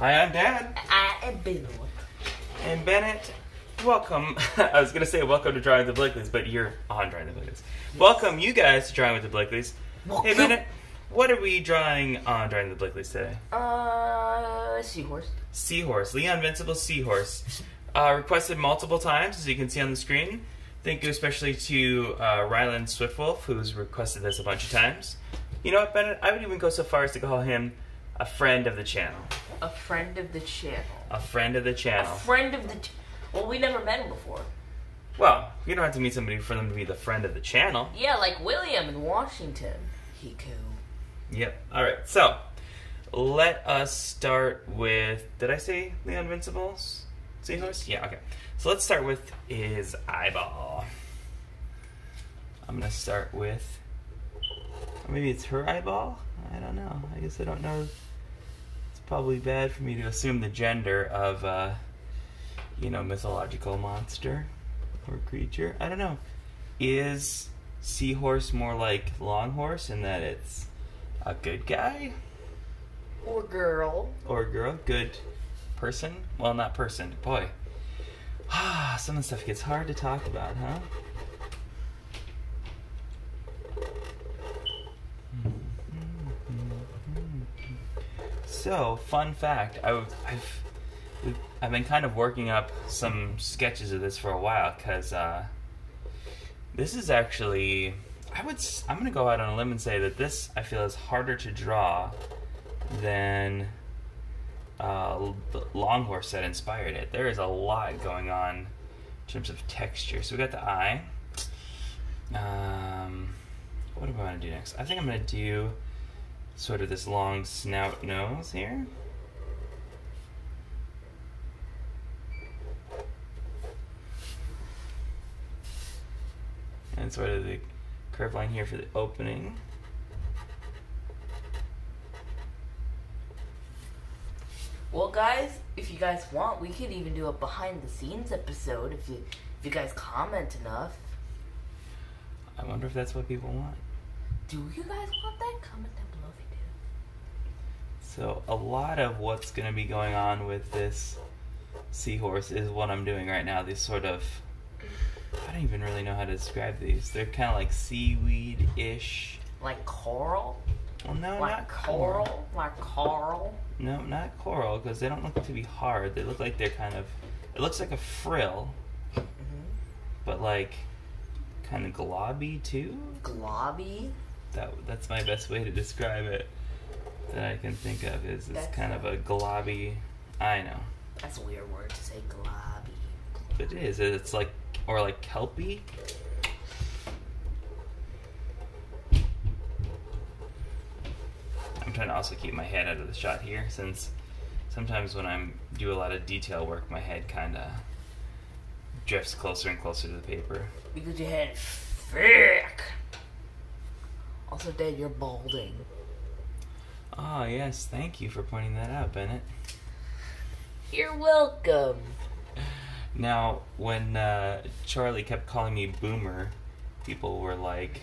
Hi, I'm Dan. I am Bill. And Bennett, welcome. I was going to say welcome to Drawing with the Blakleys, but you're on Drawing with the Blakleys. Welcome, you guys, to Drawing with the Blakleys. Hey, Bennett, what are we drawing on Drawing with the Blakleys today? Uh, seahorse. Seahorse, Leonvincible Seahorse. Uh, requested multiple times, as you can see on the screen. Thank you especially to uh, Rylan Swiftwolf, who's requested this a bunch of times. You know what, Bennett? I would even go so far as to call him a friend of the channel. A friend of the channel. A friend of the channel. A friend of the. Ch- well, we never met him before. Well, you don't have to meet somebody for them to be the friend of the channel. Yeah, like William in Washington. He cool. Yep. All right. So, let us start with. Did I say the Invincibles? Seahorse? Yeah. Okay. So let's start with his eyeball. I'm gonna start with. Maybe it's her eyeball. I don't know. I guess I don't know. Probably bad for me to assume the gender of, uh, you know, mythological monster or creature. I don't know. Is seahorse more like long horse in that it's a good guy Or girl. or girl? Good person? Well, not person. Boy. Ah, some of the stuff gets hard to talk about, huh? So, fun fact, I, have I've, I've been kind of working up some sketches of this for a while because uh, this is actually I would I'm gonna go out on a limb and say that this I feel is harder to draw than uh, the long horse that inspired it. There is a lot going on in terms of texture. So we got the eye. Um, what am I gonna do next? I think I'm gonna do sort of this long snout nose here. And sort of the curve line here for the opening. Well, guys, if you guys want, we could even do a behind the scenes episode if you if you guys comment enough. I wonder if that's what people want. Do you guys want that? Comment down below if you do. So a lot of what's going to be going on with this seahorse is what I'm doing right now. These sort of I don't even really know how to describe these. They're kind of like seaweed-ish. Like coral? Well, no, like not coral? Like coral? No, not coral because they don't look to be hard. They look like they're kind of. It looks like a frill, hmm but like kind of globby too. Globby? That that's my best way to describe it. That I can think of is it's That's kind of a globby. I know. That's a weird word to say, globby. It is. It's like or like kelpy. I'm trying to also keep my head out of the shot here, since sometimes when I'm do a lot of detail work, my head kind of drifts closer and closer to the paper. Because your head is thick. Also, Dad, you're balding. Ah, yes. Thank you for pointing that out, Bennett. You're welcome. Now, when uh, Charlie kept calling me Boomer, people were like,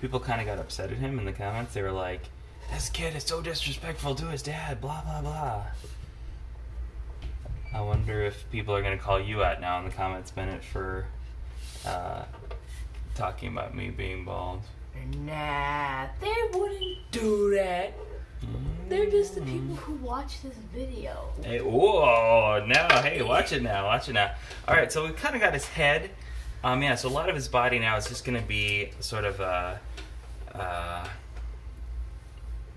people kind of got upset at him in the comments. They were like, "This kid is so disrespectful to his dad." Blah blah blah. I wonder if people are gonna call you out now in the comments, Bennett, for uh, talking about me being bald. Nah, they wouldn't do that. They're just the people who watch this video. Hey, whoa! Now, hey, watch it now, watch it now. All right, so we kind of got his head. Um, yeah, so a lot of his body now is just going to be sort of uh, uh,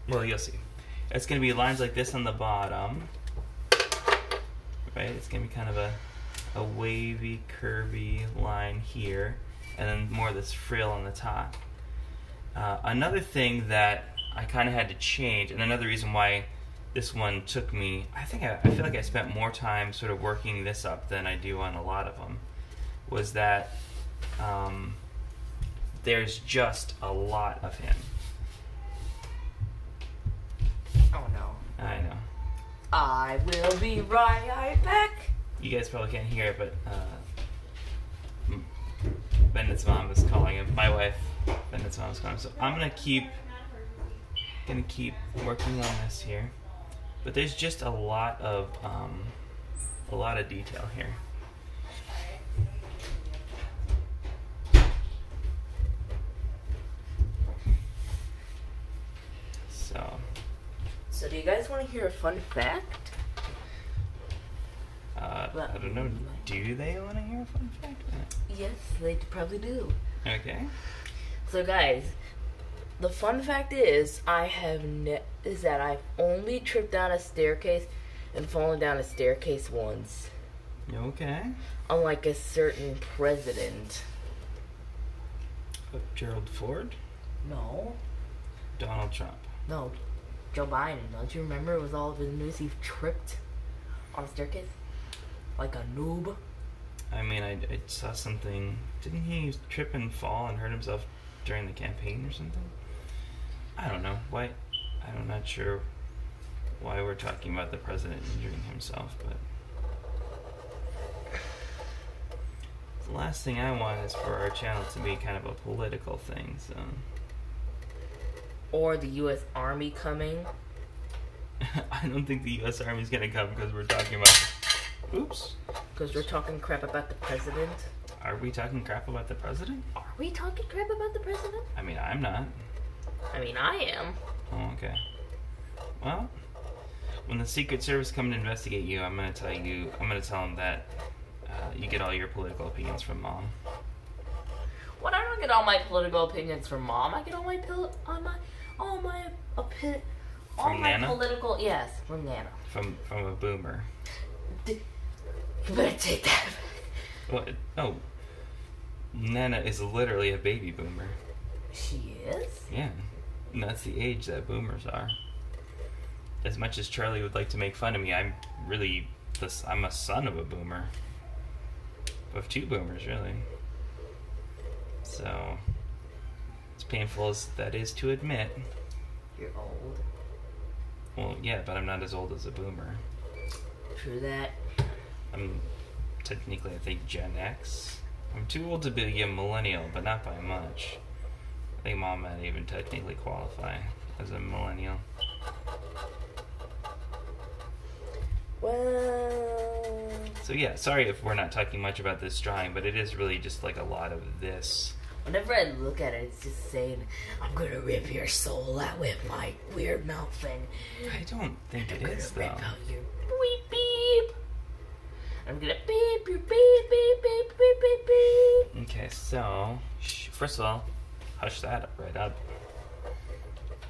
well, you'll see. It's going to be lines like this on the bottom, right? It's going to be kind of a a wavy, curvy line here, and then more of this frill on the top. Uh, another thing that I kind of had to change, and another reason why this one took me, I think I, I feel like I spent more time sort of working this up than I do on a lot of them, was that um, there's just a lot of him. Oh no. I know. I will be right back. You guys probably can't hear it, but uh, Bennett's mom is calling him. My wife, Bennett's mom is calling him. So I'm gonna keep, gonna keep working on this here. But there's just a lot of um, a lot of detail here. So, So, do you guys want to hear a fun fact? uh, I don't know. Do they want to hear a fun fact? Yes, they probably do. Okay. So, guys, the fun fact is, I have ne- is that I've only tripped down a staircase and fallen down a staircase once, Okay. unlike a certain president. Uh, Gerald Ford, No, Donald Trump. no, Joe Biden. Don't you remember? It was all of his news. He tripped on a staircase like a noob. I mean, I, I saw something. Didn't he trip and fall and hurt himself during the campaign or something? I don't know. Why? I'm not sure why we're talking about the president injuring himself, but the last thing I want is for our channel to be kind of a political thing. So Or the U.S. Army coming. I don't think the U.S. Army's gonna come because we're talking about. Oops. Because we're talking crap about the president. Are we talking crap about the president? Are we talking crap about the president? I mean, I'm not. I mean, I am. Oh, okay. Well, when the Secret Service come to investigate you, I'm gonna tell you. I'm gonna tell them that uh, you get all your political opinions from mom. What I don't get all my political opinions from mom. I get all my pil- on my all my opi- all From my Nana? political yes from Nana. From from a boomer. D- You better take that. What? No. Nana is literally a baby boomer. She is. Yeah, and that's the age that boomers are. As much as Charlie would like to make fun of me, I'm really this. I'm a son of a boomer. Of two boomers, really. So, as painful as that is to admit, You're old. well, yeah, but I'm not as old as a boomer. True that. I'm technically, I think, Gen X. I'm too old to be a millennial, but not by much. I think mom might even technically qualify as a millennial. Well, So yeah, sorry if we're not talking much about this drawing, but it is really just like a lot of this. whenever I look at it, it's just saying, "I'm gonna rip your soul out with my weird mouth thing." I don't think it is. I'm it gonna is rip out your beep beep. I'm gonna beep your beep beep beep beep beep beep. Okay, so sh- first of all, hush that right up.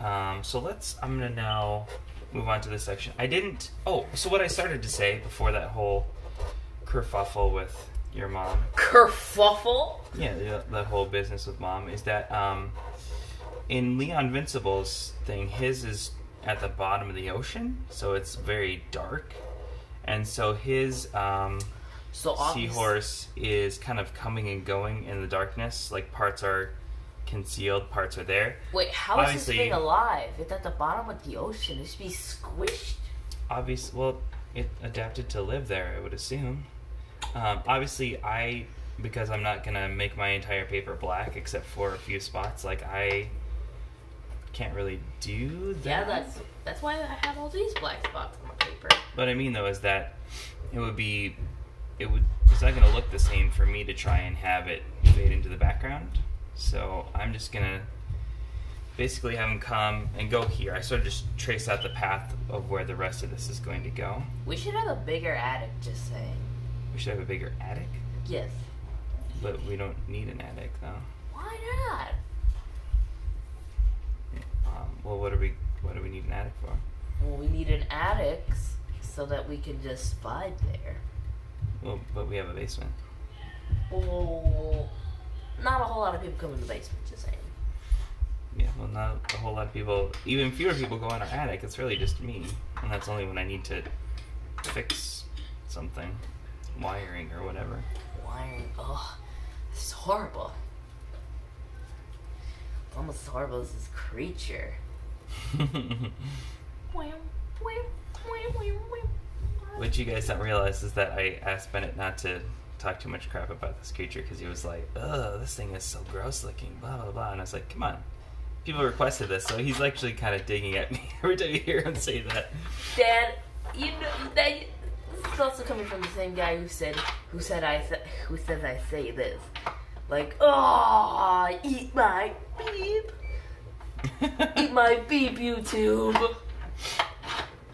Um, so let's. I'm gonna now move on to this section. I didn't. Oh, so what I started to say before that whole kerfuffle with your mom. Kerfuffle. Yeah, the, the whole business with mom is that um, in Leonvincible's thing, his is at the bottom of the ocean, so it's very dark, and so his um, So seahorse is kind of coming and going in the darkness. Like parts are concealed, parts are there. Wait, how is Obviously- this thing alive? It's at the bottom of the ocean. It should be squished. Obviously, well, it adapted to live there, I would assume. Um, obviously, I because I'm not gonna make my entire paper black except for a few spots. Like I can't really do that. Yeah, that's that's why I have all these black spots on my paper. What I mean though is that it would be, it would. It's not gonna look the same for me to try and have it fade into the background. So I'm just gonna basically have him come and go here. I sort of just trace out the path of where the rest of this is going to go. We should have a bigger attic. Just saying. We should have a bigger attic, Yes. but we don't need an attic though. Why not? Um, well, what do we what do we need an attic for? Well, we need an attic so that we can just slide there. Well, but we have a basement. Well, not a whole lot of people come in the basement. Just saying. Yeah, well, not a whole lot of people. Even fewer people go in our attic. It's really just me, and that's only when I need to fix something, wiring or whatever. Wiring. Ugh, this is horrible. Almost as horrible as this creature. what you guys don't realize is that I asked Bennett not to talk too much crap about this creature because he was like, "Ugh, this thing is so gross looking," blah blah blah, and I was like, "Come on, people requested this, so he's actually kind of digging at me every time you hear him say that. Dad, you know that this is also coming from the same guy who said who said I who says I say this. Like, oh, eat my beep, eat my beep, YouTube.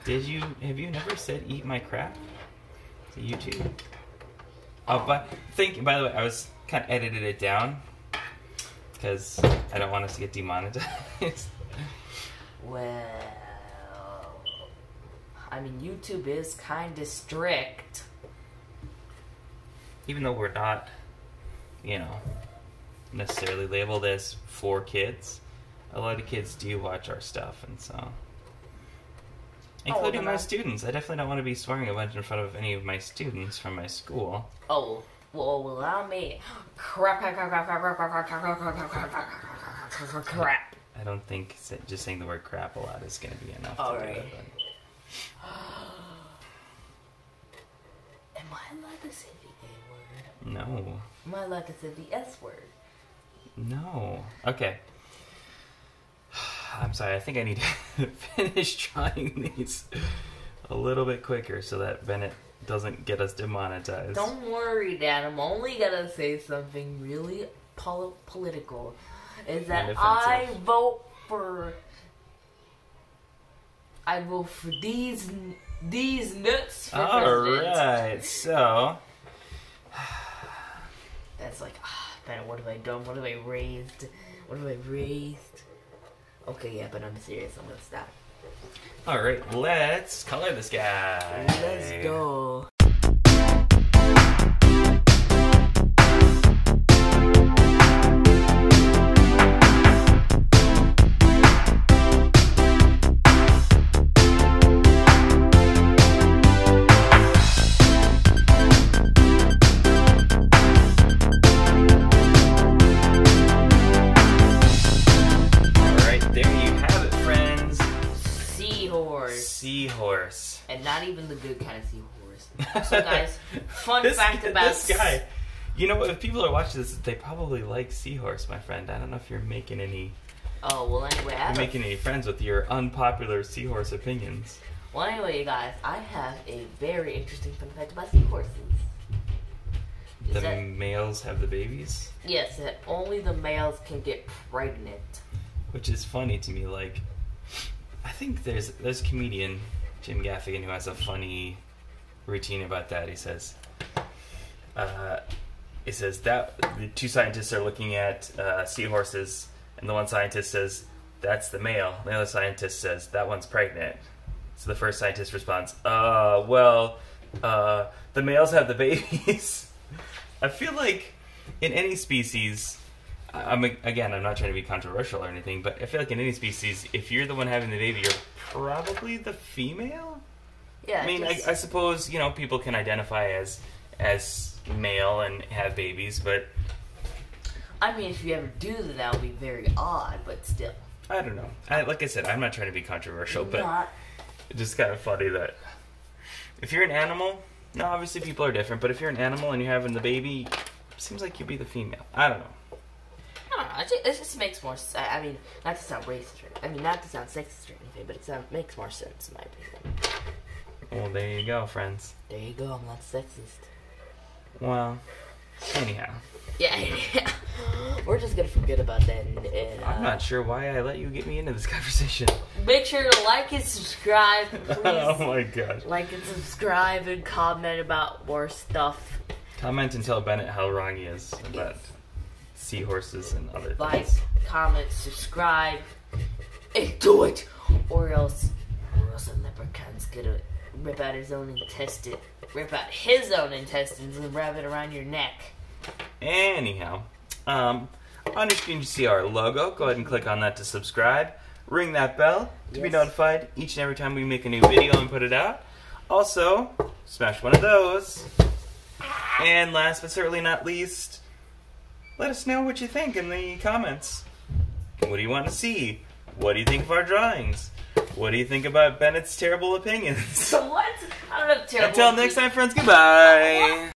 Did you have you never said eat my crap to YouTube? Oh, but think by the way, I was kind of edited it down because I don't want us to get demonetized. Well, I mean, YouTube is kind of strict. Even though we're not, you know, necessarily labeled as for kids, a lot of kids do watch our stuff, and so. Including my students. I definitely don't want to be swearing a bunch in front of any of my students from my school. Oh, well, allow me. Crap, crap, crap, crap, crap, crap, crap, crap, crap, crap, crap, crap, crap, crap, crap, crap. I don't think just saying the word crap a lot is going to be enough to do Alright. it. But Am I allowed to say the A word? no, Am I allowed to say the S word? no. Okay. I'm sorry. I think I need to finish trying these a little bit quicker so that Bennett doesn't get us demonetized. Don't worry, Dad. I'm only gonna say something really pol- political. Is that I vote for. I vote for these these nuts for All president. right. So That's like, ah, man, what have I done? What have I raised? What have I raised? Okay, yeah, but I'm serious. I'm gonna stop. all right. Let's color this guy. Let's go. Not even the good kind of seahorse. So, guys, fun This- fact about this guy. You know, if people are watching this, they probably like Seahorse, my friend. I don't know if you're making any Oh well, anyway, I you're a- making any friends with your unpopular Seahorse opinions. well, anyway, you guys, I have a very interesting fun fact about seahorses. Is The that- males have the babies, yes, that only the males can get pregnant. which is funny to me. Like, I think there's there's a comedian Jim Gaffigan who has a funny routine about that. He says, uh, he says that the two scientists are looking at uh, seahorses, and the one scientist says that's the male. The other scientist says that one's pregnant. So the first scientist responds, "Uh, well, uh, the males have the babies." I feel like in any species, I'm again, I'm not trying to be controversial or anything, but I feel like in any species, if you're the one having the baby, you're probably the female. Yeah, I mean, I, I suppose you know people can identify as as male and have babies, but I mean, if you ever do that, that would be very odd, but still. I don't know. I, like I said, I'm not trying to be controversial, but Not. it's just kind of funny that if you're an animal, no, obviously people are different, but if you're an animal and you're having the baby, seems like you'd be the female. I don't know. I. It just, makes more. sense. I mean, not to sound racist. Or, I mean, not to sound sexist or anything, but it sound, makes more sense in my opinion. Well, there you go, friends. There you go. I'm not sexist. Well, anyhow, Yeah, yeah. We're just gonna forget about that. And, and, uh, I'm not sure why I let you get me into this conversation. Make sure to like and subscribe, please. oh my gosh. like and subscribe and comment about more stuff. Comment and tell Bennett how wrong he is about seahorses and other Like, things. comment, subscribe, and do it, or else, or else a leprechaun's gonna rip out his own intestine, rip out his own intestines and wrap it around your neck. Anyhow, um, on your screen you see our logo. Go ahead and click on that to subscribe. Ring that bell to be notified each and every time we make a new video and put it out. Also, smash one of those. And last but certainly not least, let us know what you think in the comments. What do you want to see? What do you think of our drawings? What do you think about Bennett's terrible opinions? So what? I don't know. Terrible Until next time, friends, goodbye.